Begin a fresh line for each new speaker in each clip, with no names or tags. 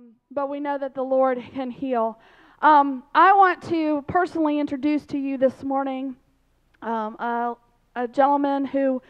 um, but we know that the Lord can heal. Um, I want to personally introduce to you this morning um, a, a gentleman who,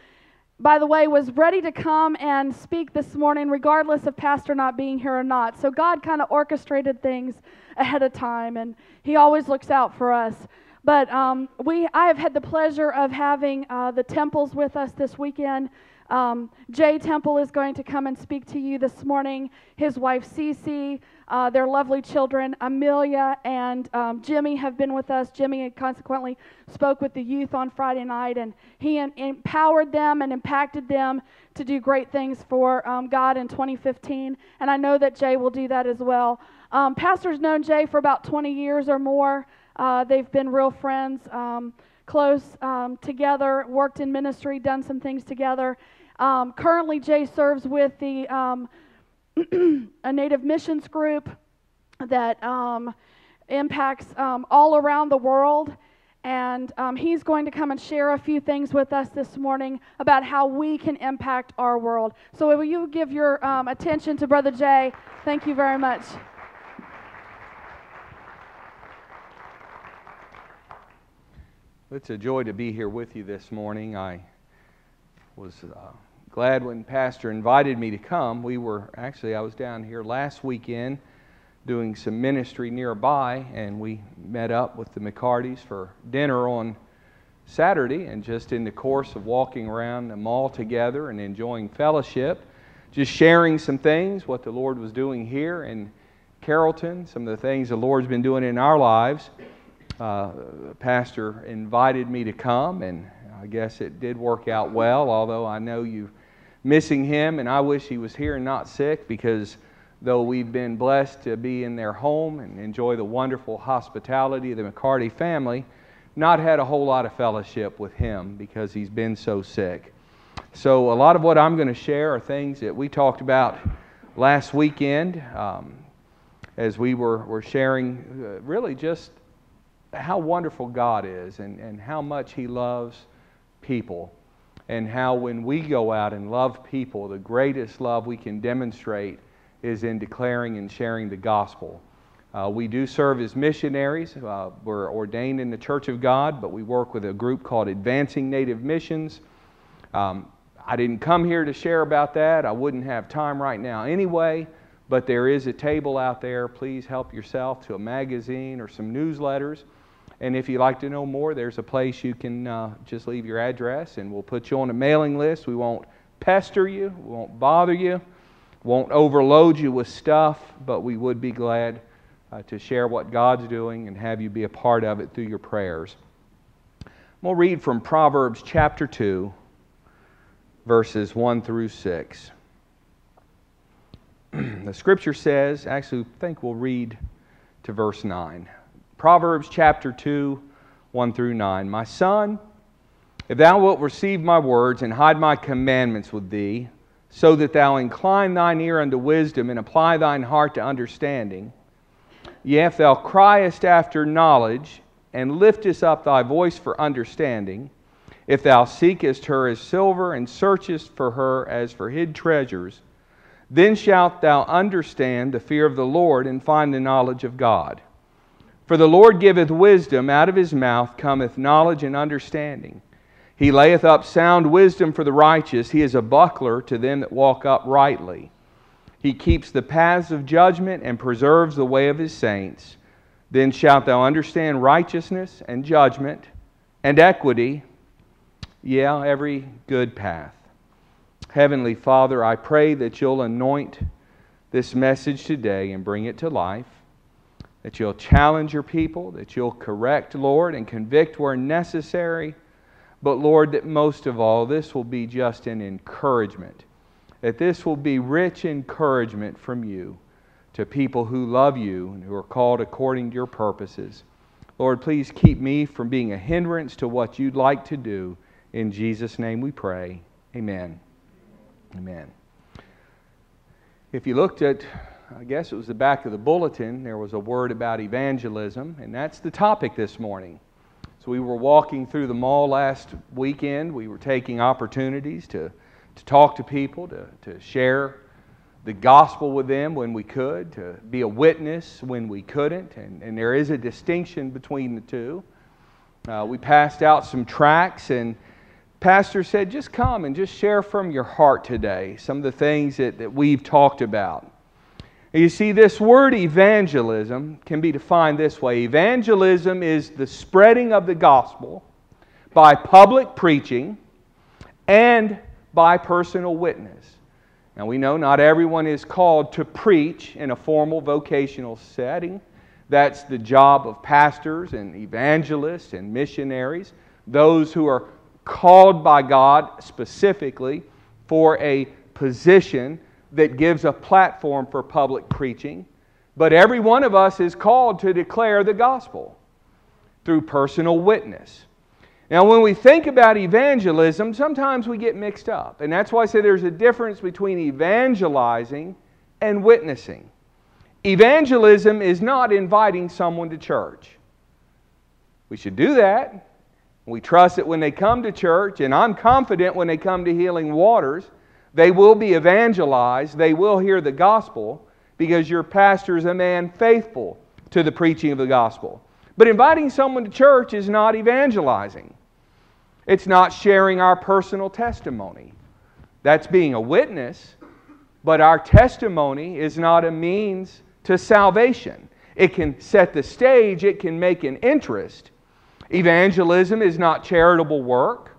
by the way, was ready to come and speak this morning, regardless of Pastor not being here or not. So God kind of orchestrated things ahead of time, and He always looks out for us. But um, we, I have had the pleasure of having uh, the Temples with us this weekend. Um, Jay Temple is going to come and speak to you this morning. His wife Cece, uh, their lovely children Amelia and um, Jimmy have been with us. Jimmy consequently spoke with the youth on Friday night, and he en- empowered them and impacted them to do great things for um, God in 2015. And I know that Jay will do that as well. Um, pastor's known Jay for about 20 years or more. Uh, they've been real friends, um, close um, together, worked in ministry, done some things together. Um, currently, Jay serves with the um, a Native missions group that um, impacts um, all around the world. And um, he's going to come and share a few things with us this morning about how we can impact our world. So, will you give your um, attention to Brother Jay? Thank you very much.
It's a joy to be here with you this morning. I was uh, glad when Pastor invited me to come. We were actually, I was down here last weekend doing some ministry nearby, and we met up with the McCartys for dinner on Saturday. And just in the course of walking around the mall together and enjoying fellowship, just sharing some things, what the Lord was doing here in Carrollton, some of the things the Lord's been doing in our lives uh, pastor invited me to come, and I guess it did work out well, although I know you missing him, and I wish he was here and not sick because though we've been blessed to be in their home and enjoy the wonderful hospitality of the McCarty family, not had a whole lot of fellowship with him because he's been so sick. So, a lot of what I'm going to share are things that we talked about last weekend um, as we were, were sharing uh, really just how wonderful God is and, and how much He loves people. And how when we go out and love people, the greatest love we can demonstrate is in declaring and sharing the gospel. Uh, we do serve as missionaries. Uh, we're ordained in the Church of God, but we work with a group called Advancing Native Missions. Um, I didn't come here to share about that. I wouldn't have time right now anyway, but there is a table out there. Please help yourself to a magazine or some newsletters. And if you'd like to know more, there's a place you can uh, just leave your address and we'll put you on a mailing list. We won't pester you, we won't bother you, won't overload you with stuff, but we would be glad uh, to share what God's doing and have you be a part of it through your prayers. We'll read from Proverbs chapter 2, verses 1 through 6. the scripture says, actually, I think we'll read to verse 9. Proverbs chapter 2, 1 through 9. My son, if thou wilt receive my words and hide my commandments with thee, so that thou incline thine ear unto wisdom and apply thine heart to understanding, yea, if thou criest after knowledge and liftest up thy voice for understanding, if thou seekest her as silver and searchest for her as for hid treasures, then shalt thou understand the fear of the Lord and find the knowledge of God. For the Lord giveth wisdom, out of his mouth cometh knowledge and understanding. He layeth up sound wisdom for the righteous. He is a buckler to them that walk uprightly. He keeps the paths of judgment and preserves the way of his saints. Then shalt thou understand righteousness and judgment and equity, yeah, every good path. Heavenly Father, I pray that you'll anoint this message today and bring it to life that you'll challenge your people, that you'll correct, Lord, and convict where necessary. But, Lord, that most of all, this will be just an encouragement, that this will be rich encouragement from you to people who love you and who are called according to your purposes. Lord, please keep me from being a hindrance to what you'd like to do. In Jesus' name we pray. Amen. Amen. If you looked at I guess it was the back of the bulletin, there was a word about evangelism, and that's the topic this morning. So we were walking through the mall last weekend. We were taking opportunities to, to talk to people, to, to share the gospel with them when we could, to be a witness when we couldn't, and, and there is a distinction between the two. Uh, we passed out some tracts, and Pastor said, just come and just share from your heart today some of the things that, that we've talked about. You see, this word evangelism can be defined this way evangelism is the spreading of the gospel by public preaching and by personal witness. Now, we know not everyone is called to preach in a formal vocational setting. That's the job of pastors and evangelists and missionaries, those who are called by God specifically for a position that gives a platform for public preaching. But every one of us is called to declare the gospel through personal witness. Now, when we think about evangelism, sometimes we get mixed up. And that's why I say there's a difference between evangelizing and witnessing. Evangelism is not inviting someone to church. We should do that. We trust that when they come to church, and I'm confident when they come to Healing Waters, they will be evangelized, they will hear the gospel, because your pastor is a man faithful to the preaching of the gospel. But inviting someone to church is not evangelizing. It's not sharing our personal testimony. That's being a witness, but our testimony is not a means to salvation. It can set the stage, it can make an interest. Evangelism is not charitable work.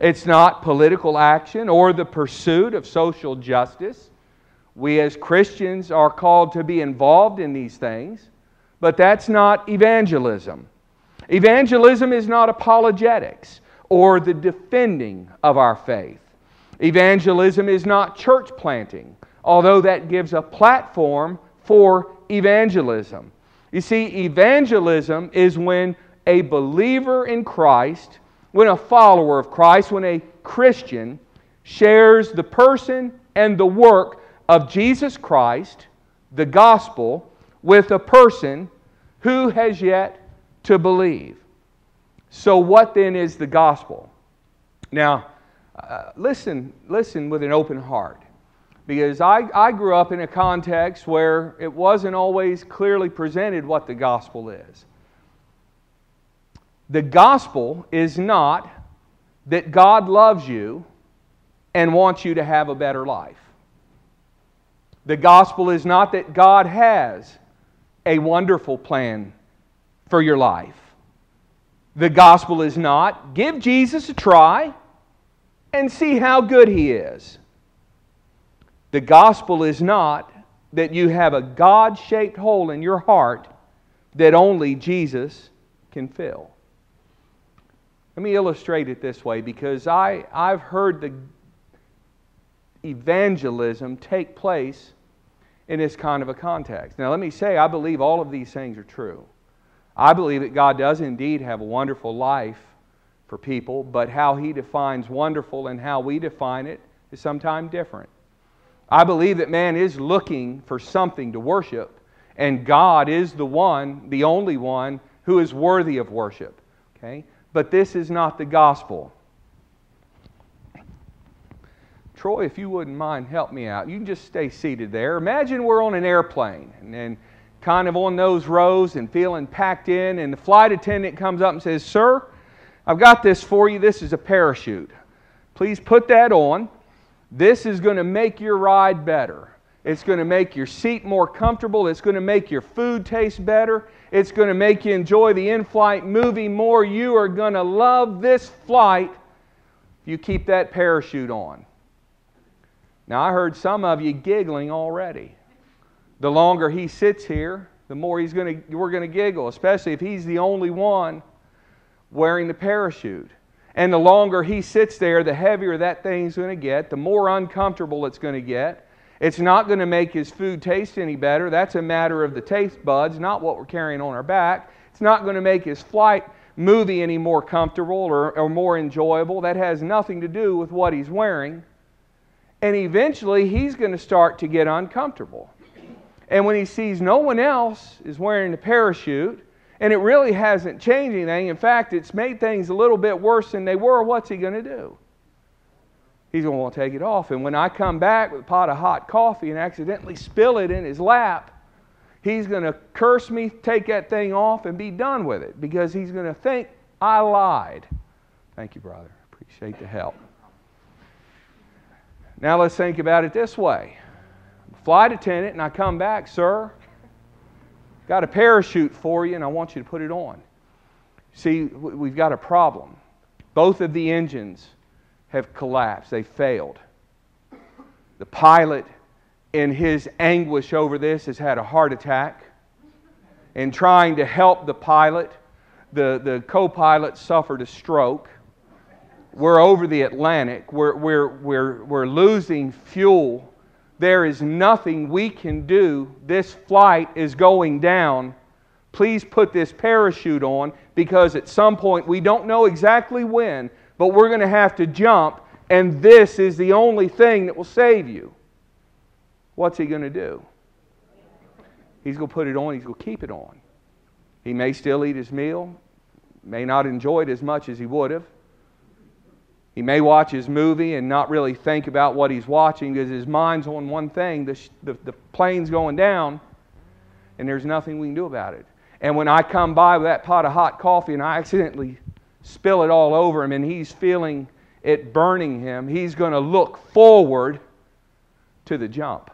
It's not political action or the pursuit of social justice. We as Christians are called to be involved in these things, but that's not evangelism. Evangelism is not apologetics or the defending of our faith. Evangelism is not church planting, although that gives a platform for evangelism. You see, evangelism is when a believer in Christ when a follower of Christ, when a Christian shares the person and the work of Jesus Christ, the gospel, with a person who has yet to believe. So, what then is the gospel? Now, uh, listen, listen with an open heart. Because I, I grew up in a context where it wasn't always clearly presented what the gospel is. The gospel is not that God loves you and wants you to have a better life. The gospel is not that God has a wonderful plan for your life. The gospel is not give Jesus a try and see how good he is. The gospel is not that you have a God shaped hole in your heart that only Jesus can fill. Let me illustrate it this way because I, I've heard the evangelism take place in this kind of a context. Now, let me say, I believe all of these things are true. I believe that God does indeed have a wonderful life for people, but how He defines wonderful and how we define it is sometimes different. I believe that man is looking for something to worship, and God is the one, the only one, who is worthy of worship. Okay? But this is not the gospel. Troy, if you wouldn't mind, help me out. You can just stay seated there. Imagine we're on an airplane and kind of on those rows and feeling packed in, and the flight attendant comes up and says, Sir, I've got this for you. This is a parachute. Please put that on. This is going to make your ride better. It's going to make your seat more comfortable. It's going to make your food taste better. It's going to make you enjoy the in flight movie more. You are going to love this flight if you keep that parachute on. Now, I heard some of you giggling already. The longer he sits here, the more he's going to, we're going to giggle, especially if he's the only one wearing the parachute. And the longer he sits there, the heavier that thing's going to get, the more uncomfortable it's going to get. It's not going to make his food taste any better. That's a matter of the taste buds, not what we're carrying on our back. It's not going to make his flight movie any more comfortable or, or more enjoyable. That has nothing to do with what he's wearing. And eventually, he's going to start to get uncomfortable. And when he sees no one else is wearing the parachute, and it really hasn't changed anything, in fact, it's made things a little bit worse than they were, what's he going to do? He's going to want to take it off. And when I come back with a pot of hot coffee and accidentally spill it in his lap, he's going to curse me, take that thing off, and be done with it because he's going to think I lied. Thank you, brother. Appreciate the help. Now let's think about it this way. Flight attendant, and I come back, sir. Got a parachute for you, and I want you to put it on. See, we've got a problem. Both of the engines have collapsed, they failed. The pilot, in his anguish over this, has had a heart attack. In trying to help the pilot, the, the co pilot suffered a stroke. We're over the Atlantic, we're, we're, we're, we're losing fuel. There is nothing we can do. This flight is going down. Please put this parachute on because at some point, we don't know exactly when, but we're going to have to jump, and this is the only thing that will save you. What's he going to do? He's going to put it on, he's going to keep it on. He may still eat his meal, may not enjoy it as much as he would have. He may watch his movie and not really think about what he's watching because his mind's on one thing the, the, the plane's going down, and there's nothing we can do about it. And when I come by with that pot of hot coffee and I accidentally spill it all over him and he's feeling it burning him, he's going to look forward to the jump.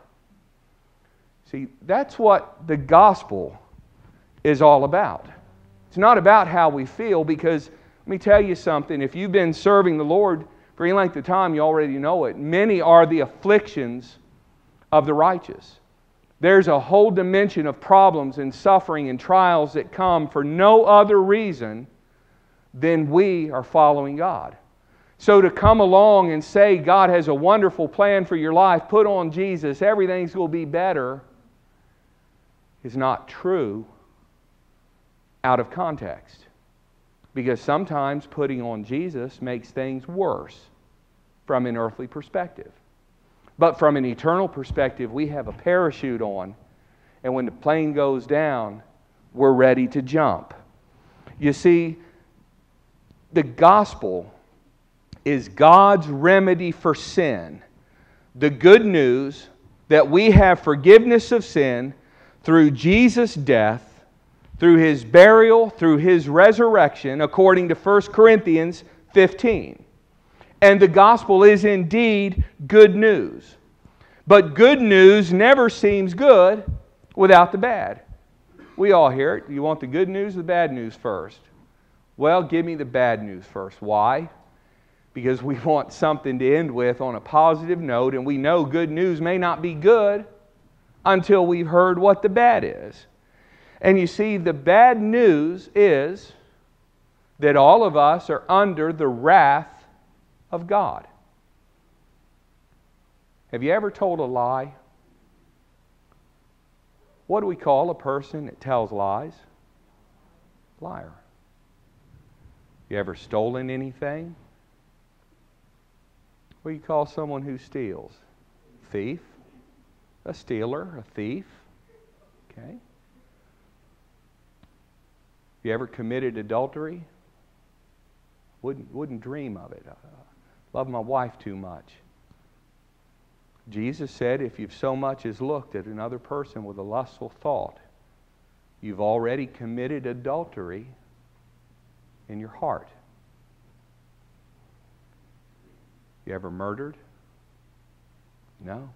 See, that's what the gospel is all about. It's not about how we feel because let me tell you something. If you've been serving the Lord for any length of time, you already know it. Many are the afflictions of the righteous. There's a whole dimension of problems and suffering and trials that come for no other reason than we are following God. So to come along and say God has a wonderful plan for your life, put on Jesus, everything's going to be better, is not true out of context. Because sometimes putting on Jesus makes things worse from an earthly perspective. But from an eternal perspective, we have a parachute on, and when the plane goes down, we're ready to jump. You see, the gospel is God's remedy for sin. The good news that we have forgiveness of sin through Jesus' death, through his burial, through his resurrection, according to 1 Corinthians 15. And the gospel is indeed good news. But good news never seems good without the bad. We all hear it. You want the good news the bad news first? Well, give me the bad news first. Why? Because we want something to end with on a positive note, and we know good news may not be good until we've heard what the bad is. And you see, the bad news is that all of us are under the wrath of God. Have you ever told a lie? What do we call a person that tells lies? Liar. You ever stolen anything? What do you call someone who steals? Thief. A stealer, a thief. Okay. You ever committed adultery? Wouldn't, wouldn't dream of it. Uh, love my wife too much. Jesus said, if you've so much as looked at another person with a lustful thought, you've already committed adultery in your heart. You ever murdered? No,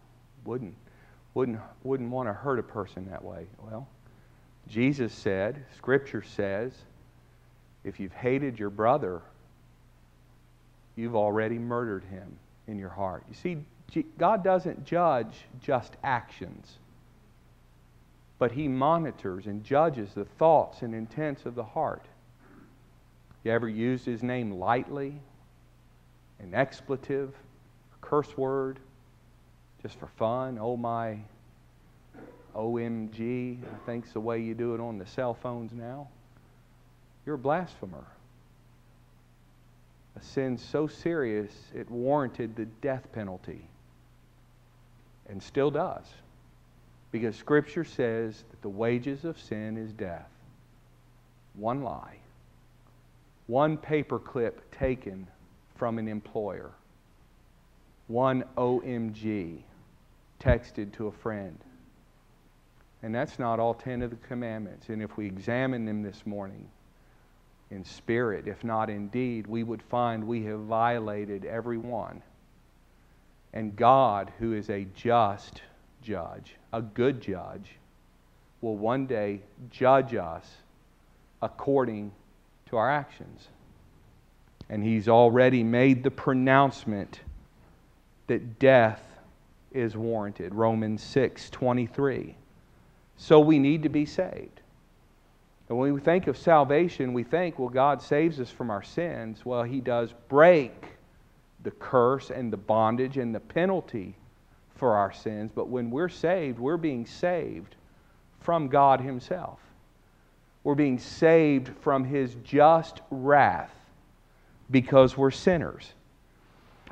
wouldn't. Wouldn't, wouldn't want to hurt a person that way. Well, Jesus said, Scripture says, if you've hated your brother you've already murdered him in your heart. You see, God doesn't judge just actions, but He monitors and judges the thoughts and intents of the heart. You ever used His name lightly? An expletive, a curse word, just for fun? Oh my OMG, I think's the way you do it on the cell phones now. You're a blasphemer a sin so serious it warranted the death penalty and still does. Because Scripture says that the wages of sin is death. One lie, one paperclip taken from an employer. one OMG texted to a friend. And that's not all 10 of the commandments. And if we examine them this morning in spirit, if not in deed, we would find we have violated every one. And God, who is a just judge, a good judge, will one day judge us according our actions. And He's already made the pronouncement that death is warranted. Romans 6 23. So we need to be saved. And when we think of salvation, we think, well, God saves us from our sins. Well, He does break the curse and the bondage and the penalty for our sins. But when we're saved, we're being saved from God Himself. We're being saved from His just wrath because we're sinners.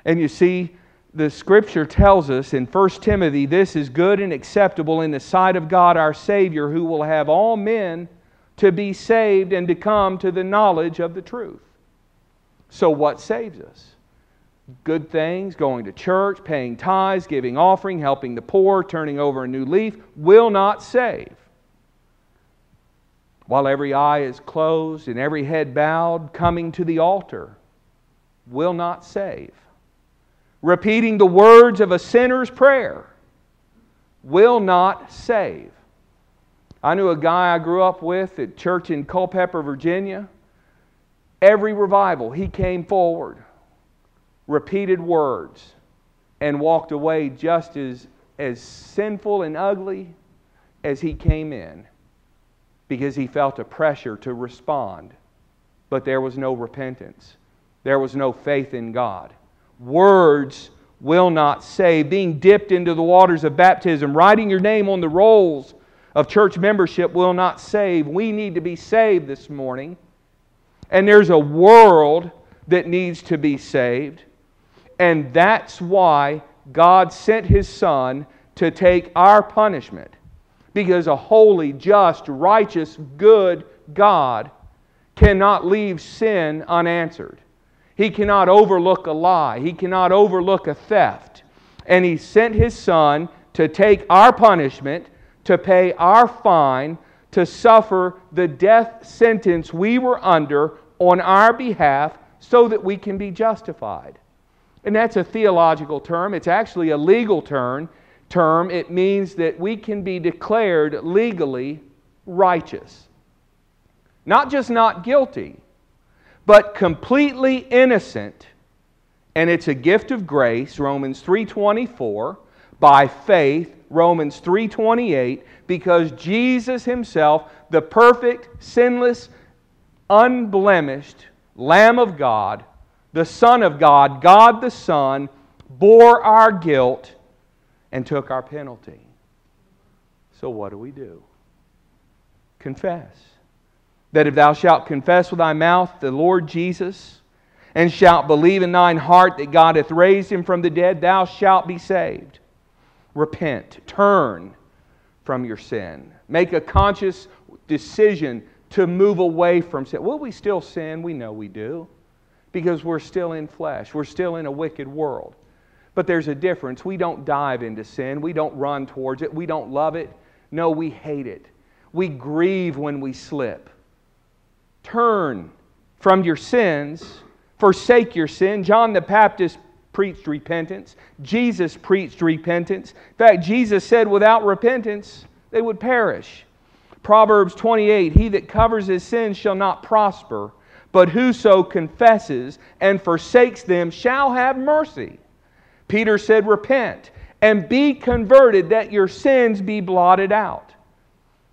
And you see, the scripture tells us in 1 Timothy this is good and acceptable in the sight of God our Savior, who will have all men to be saved and to come to the knowledge of the truth. So, what saves us? Good things, going to church, paying tithes, giving offering, helping the poor, turning over a new leaf, will not save. While every eye is closed and every head bowed, coming to the altar will not save. Repeating the words of a sinner's prayer will not save. I knew a guy I grew up with at church in Culpeper, Virginia. Every revival, he came forward, repeated words, and walked away just as, as sinful and ugly as he came in because he felt a pressure to respond. But there was no repentance, there was no faith in God. Words will not save. Being dipped into the waters of baptism, writing your name on the rolls of church membership will not save. We need to be saved this morning. And there's a world that needs to be saved. And that's why God sent His Son to take our punishment. Because a holy, just, righteous, good God cannot leave sin unanswered. He cannot overlook a lie. He cannot overlook a theft. And He sent His Son to take our punishment, to pay our fine, to suffer the death sentence we were under on our behalf so that we can be justified. And that's a theological term. It's actually a legal term. Term. It means that we can be declared legally righteous. Not just not guilty, but completely innocent. And it's a gift of grace, Romans 3:24, by faith, Romans 3:28, because Jesus himself, the perfect, sinless, unblemished lamb of God, the son of God, God the Son, bore our guilt and took our penalty. So what do we do? Confess that if thou shalt confess with thy mouth the Lord Jesus, and shalt believe in thine heart that God hath raised him from the dead, thou shalt be saved. Repent, turn from your sin. Make a conscious decision to move away from sin. Will we still sin? We know we do because we're still in flesh, we're still in a wicked world. But there's a difference. We don't dive into sin, we don't run towards it, we don't love it. No, we hate it. We grieve when we slip. Turn from your sins, forsake your sin. John the Baptist preached repentance. Jesus preached repentance. In fact, Jesus said, without repentance, they would perish. Proverbs 28 He that covers his sins shall not prosper, but whoso confesses and forsakes them shall have mercy. Peter said, Repent and be converted, that your sins be blotted out.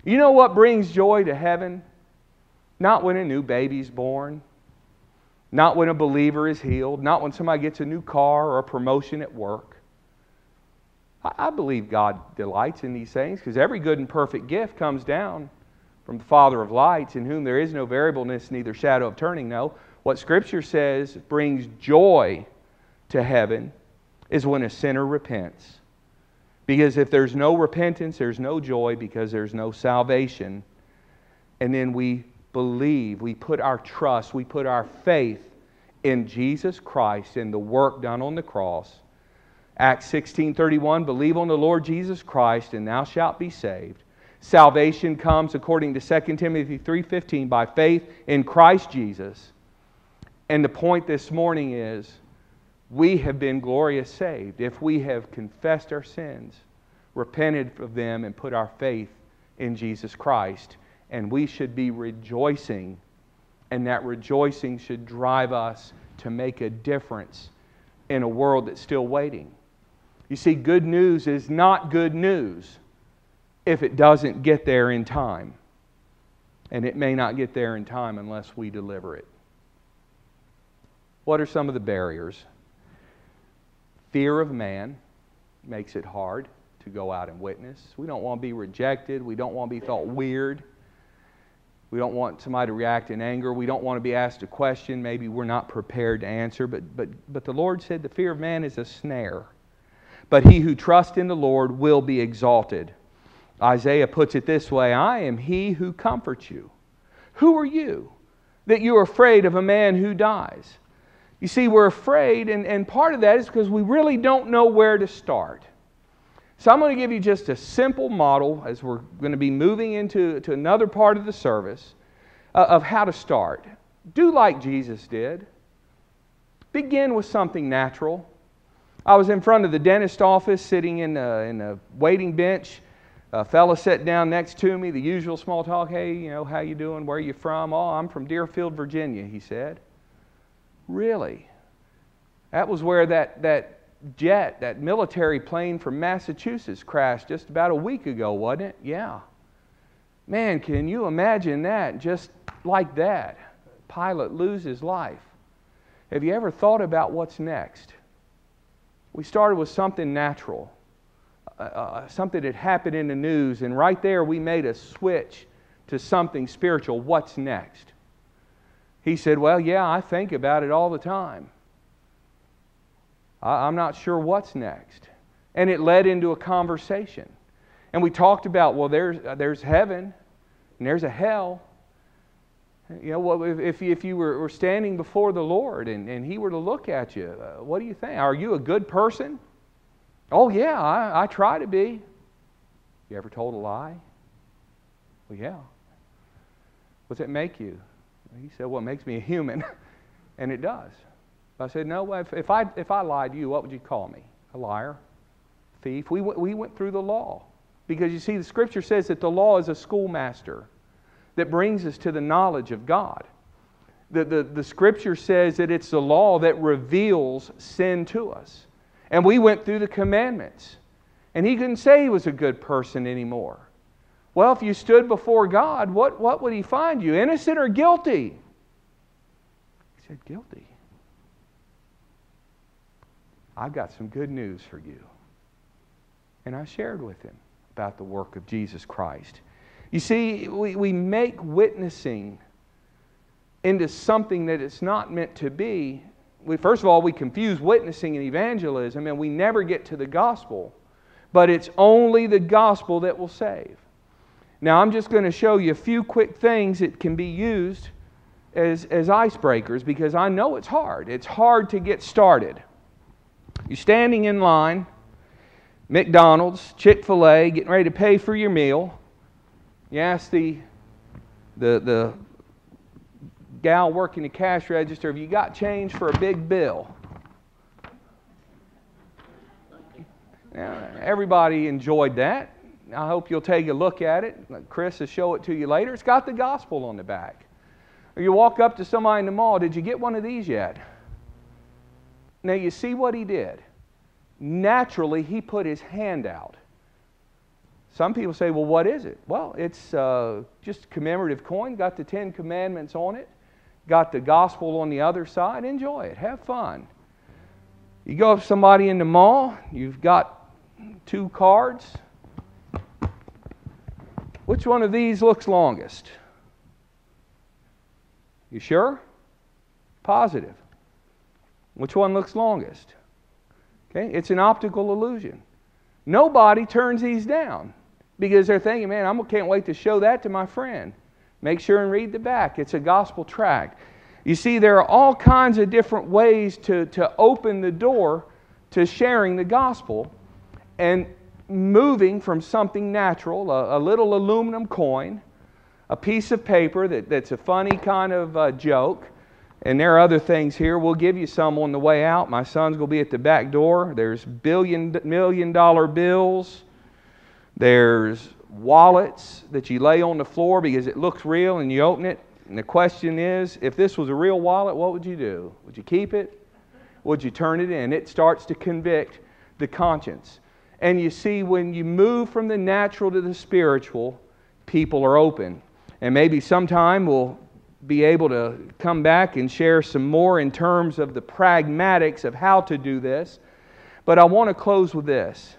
You know what brings joy to heaven? Not when a new baby's born, not when a believer is healed, not when somebody gets a new car or a promotion at work. I believe God delights in these things because every good and perfect gift comes down from the Father of lights, in whom there is no variableness, neither shadow of turning. No. What Scripture says brings joy to heaven is when a sinner repents. Because if there's no repentance, there's no joy because there's no salvation. And then we believe, we put our trust, we put our faith in Jesus Christ and the work done on the cross, Acts 16:31 Believe on the Lord Jesus Christ and thou shalt be saved. Salvation comes according to 2 Timothy 3:15 by faith in Christ Jesus. And the point this morning is we have been glorious saved if we have confessed our sins, repented of them and put our faith in Jesus Christ. And we should be rejoicing and that rejoicing should drive us to make a difference in a world that's still waiting. You see, good news is not good news if it doesn't get there in time. And it may not get there in time unless we deliver it. What are some of the barriers? Fear of man makes it hard to go out and witness. We don't want to be rejected. We don't want to be thought weird. We don't want somebody to react in anger. We don't want to be asked a question maybe we're not prepared to answer. But, but, but the Lord said the fear of man is a snare. But he who trusts in the Lord will be exalted. Isaiah puts it this way I am he who comforts you. Who are you that you are afraid of a man who dies? You see, we're afraid, and, and part of that is because we really don't know where to start. So I'm going to give you just a simple model as we're going to be moving into to another part of the service uh, of how to start. Do like Jesus did. Begin with something natural. I was in front of the dentist office sitting in a, in a waiting bench. A fella sat down next to me, the usual small talk. Hey, you know, how you doing? Where are you from? Oh, I'm from Deerfield, Virginia, he said. Really? That was where that, that jet, that military plane from Massachusetts crashed just about a week ago, wasn't it? Yeah. Man, can you imagine that? Just like that. Pilot loses life. Have you ever thought about what's next? We started with something natural, uh, uh, something that happened in the news, and right there we made a switch to something spiritual. What's next? He said, Well, yeah, I think about it all the time. I'm not sure what's next. And it led into a conversation. And we talked about, well, there's, uh, there's heaven and there's a hell. You know, well, if, if you were, were standing before the Lord and, and He were to look at you, uh, what do you think? Are you a good person? Oh, yeah, I, I try to be. You ever told a lie? Well, yeah. What's it make you? He said, Well, it makes me a human. and it does. I said, No, if, if, I, if I lied to you, what would you call me? A liar? Thief? We, we went through the law. Because you see, the scripture says that the law is a schoolmaster that brings us to the knowledge of God. The, the, the scripture says that it's the law that reveals sin to us. And we went through the commandments. And he couldn't say he was a good person anymore. Well, if you stood before God, what, what would he find you? Innocent or guilty? He said, Guilty. I've got some good news for you. And I shared with him about the work of Jesus Christ. You see, we, we make witnessing into something that it's not meant to be. We, first of all, we confuse witnessing and evangelism, and we never get to the gospel. But it's only the gospel that will save. Now, I'm just going to show you a few quick things that can be used as, as icebreakers because I know it's hard. It's hard to get started. You're standing in line, McDonald's, Chick fil A, getting ready to pay for your meal. You ask the, the, the gal working the cash register, have you got change for a big bill? Now, everybody enjoyed that. I hope you'll take a look at it. Chris will show it to you later. It's got the gospel on the back. Or you walk up to somebody in the mall, did you get one of these yet? Now, you see what he did. Naturally, he put his hand out. Some people say, well, what is it? Well, it's uh, just a commemorative coin, got the Ten Commandments on it, got the gospel on the other side. Enjoy it, have fun. You go up to somebody in the mall, you've got two cards. Which one of these looks longest? You sure? Positive. Which one looks longest? Okay, it's an optical illusion. Nobody turns these down because they're thinking, man, I can't wait to show that to my friend. Make sure and read the back. It's a gospel tract. You see, there are all kinds of different ways to, to open the door to sharing the gospel and moving from something natural, a, a little aluminum coin, a piece of paper that, that's a funny kind of uh, joke. And there are other things here. We'll give you some on the way out. My son's going to be at the back door. There's billion, million dollar bills. There's wallets that you lay on the floor because it looks real and you open it. And the question is if this was a real wallet, what would you do? Would you keep it? Would you turn it in? It starts to convict the conscience. And you see, when you move from the natural to the spiritual, people are open. And maybe sometime we'll be able to come back and share some more in terms of the pragmatics of how to do this. But I want to close with this.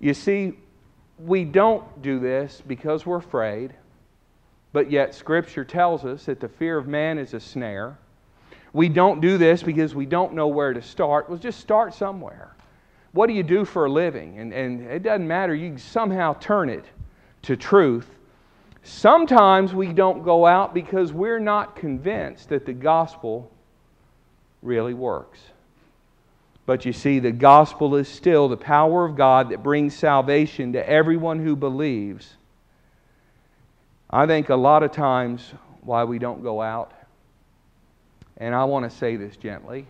You see, we don't do this because we're afraid, but yet Scripture tells us that the fear of man is a snare. We don't do this because we don't know where to start. Well, just start somewhere. What do you do for a living? And, and it doesn't matter. You can somehow turn it to truth. Sometimes we don't go out because we're not convinced that the gospel really works. But you see, the gospel is still the power of God that brings salvation to everyone who believes. I think a lot of times why we don't go out, and I want to say this gently,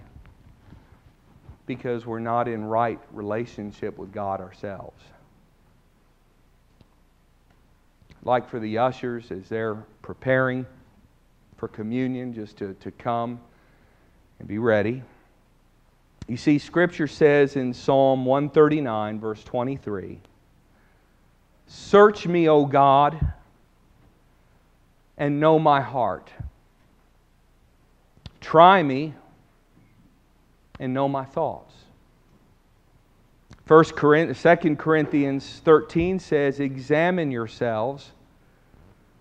because we're not in right relationship with God ourselves. Like for the ushers, as they're preparing for communion, just to, to come and be ready. You see, Scripture says in Psalm 139, verse 23 Search me, O God, and know my heart. Try me and know my thoughts. 1 Corinthians, 2 Corinthians 13 says, Examine yourselves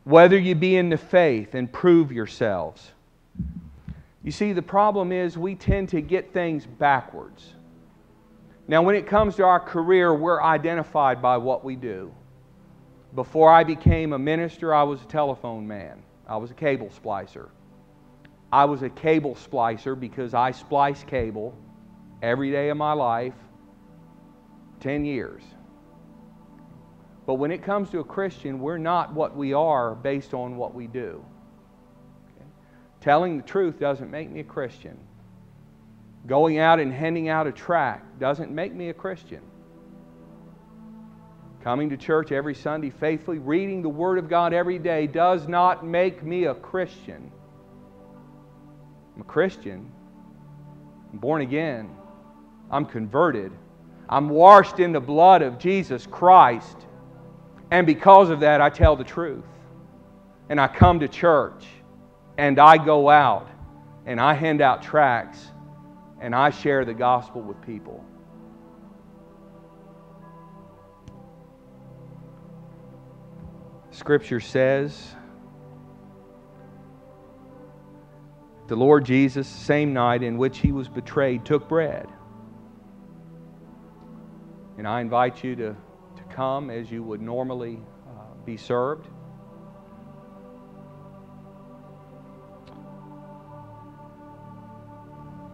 whether you be in the faith and prove yourselves. You see, the problem is we tend to get things backwards. Now, when it comes to our career, we're identified by what we do. Before I became a minister, I was a telephone man, I was a cable splicer. I was a cable splicer because I splice cable every day of my life, 10 years. But when it comes to a Christian, we're not what we are based on what we do. Okay? Telling the truth doesn't make me a Christian. Going out and handing out a tract doesn't make me a Christian. Coming to church every Sunday faithfully, reading the Word of God every day does not make me a Christian. I'm a Christian. I'm born again. I'm converted. I'm washed in the blood of Jesus Christ. And because of that, I tell the truth. And I come to church. And I go out. And I hand out tracts. And I share the gospel with people. Scripture says the Lord Jesus, same night in which he was betrayed, took bread. And I invite you to, to come as you would normally uh, be served.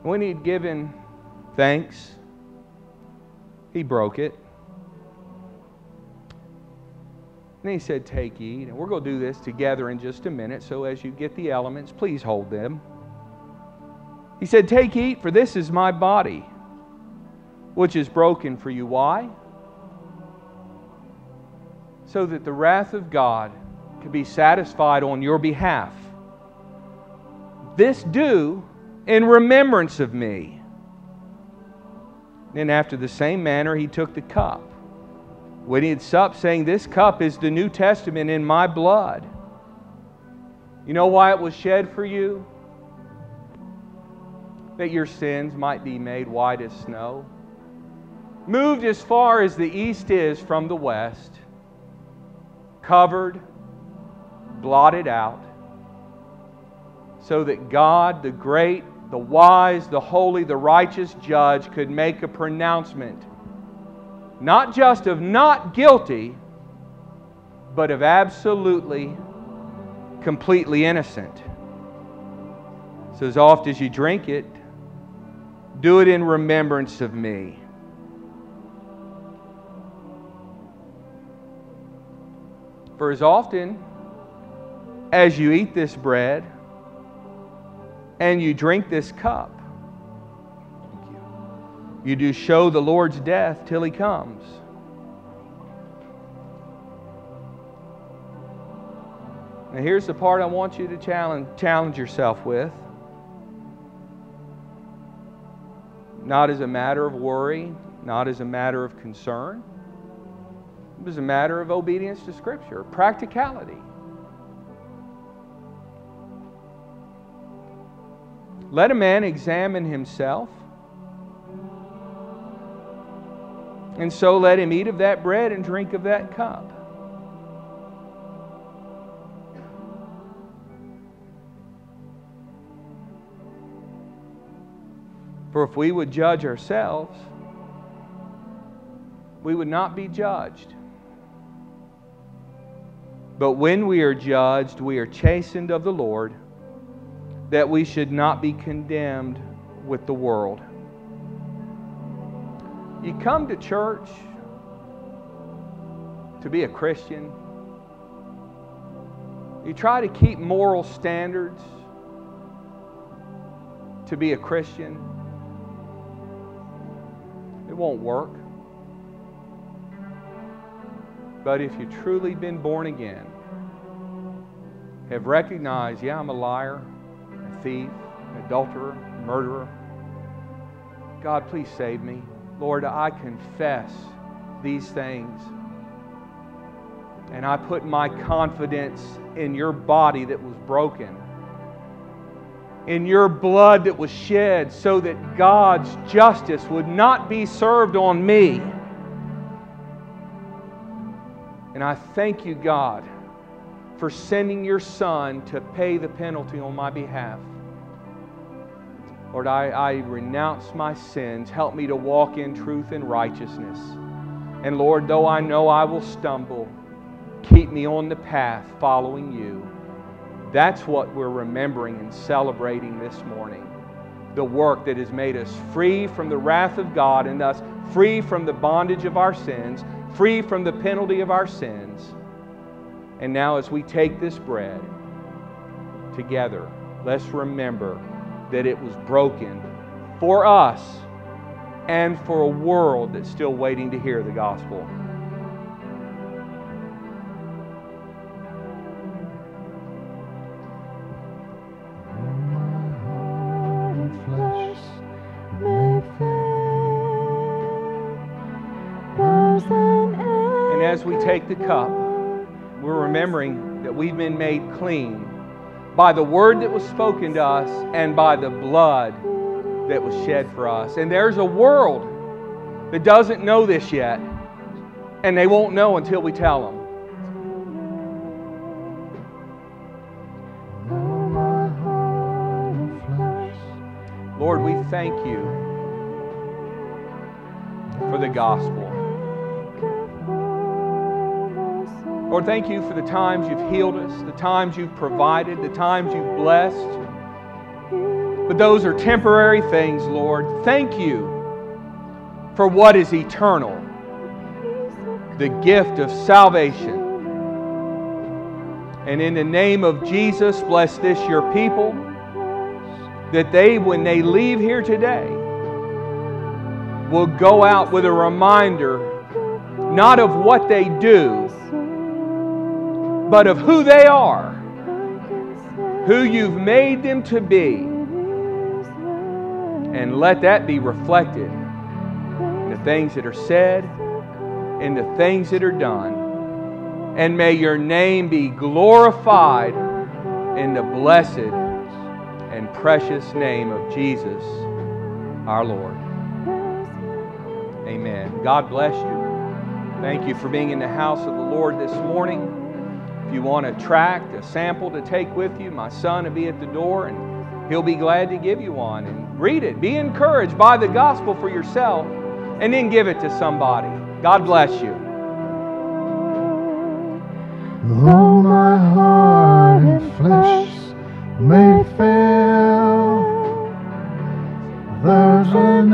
When he'd given thanks, he broke it. And he said, Take, eat. And we're going to do this together in just a minute. So as you get the elements, please hold them. He said, Take, eat, for this is my body, which is broken for you. Why? So that the wrath of God could be satisfied on your behalf. This do in remembrance of me. Then, after the same manner, he took the cup. When he had supped, saying, This cup is the New Testament in my blood. You know why it was shed for you? That your sins might be made white as snow, moved as far as the east is from the west, covered, blotted out, so that God, the great, the wise, the holy, the righteous judge, could make a pronouncement, not just of not guilty, but of absolutely, completely innocent. So, as oft as you drink it, do it in remembrance of me. For as often as you eat this bread and you drink this cup, you do show the Lord's death till he comes. Now, here's the part I want you to challenge, challenge yourself with. Not as a matter of worry, not as a matter of concern. It was a matter of obedience to Scripture, practicality. Let a man examine himself, and so let him eat of that bread and drink of that cup. For if we would judge ourselves, we would not be judged. But when we are judged, we are chastened of the Lord, that we should not be condemned with the world. You come to church to be a Christian. You try to keep moral standards to be a Christian. It won't work. But if you've truly been born again, have recognized, yeah, I'm a liar, a thief, an adulterer, murderer. God, please save me. Lord, I confess these things. And I put my confidence in your body that was broken, in your blood that was shed, so that God's justice would not be served on me. And I thank you, God, for sending your Son to pay the penalty on my behalf. Lord, I, I renounce my sins. Help me to walk in truth and righteousness. And Lord, though I know I will stumble, keep me on the path following you. That's what we're remembering and celebrating this morning. The work that has made us free from the wrath of God and thus free from the bondage of our sins, free from the penalty of our sins. And now, as we take this bread together, let's remember that it was broken for us and for a world that's still waiting to hear the gospel. And as we take the cup, we're remembering that we've been made clean by the word that was spoken to us and by the blood that was shed for us. And there's a world that doesn't know this yet, and they won't know until we tell them. Lord, we thank you for the gospel. Lord, thank you for the times you've healed us, the times you've provided, the times you've blessed. But those are temporary things, Lord. Thank you for what is eternal the gift of salvation. And in the name of Jesus, bless this your people, that they, when they leave here today, will go out with a reminder not of what they do, but of who they are, who you've made them to be. And let that be reflected in the things that are said, in the things that are done. And may your name be glorified in the blessed and precious name of Jesus, our Lord. Amen. God bless you. Thank you for being in the house of the Lord this morning you want a tract, a sample to take with you, my son will be at the door and he'll be glad to give you one. And read it. Be encouraged by the gospel for yourself and then give it to somebody. God bless you.
Though my heart and flesh may fail, there's an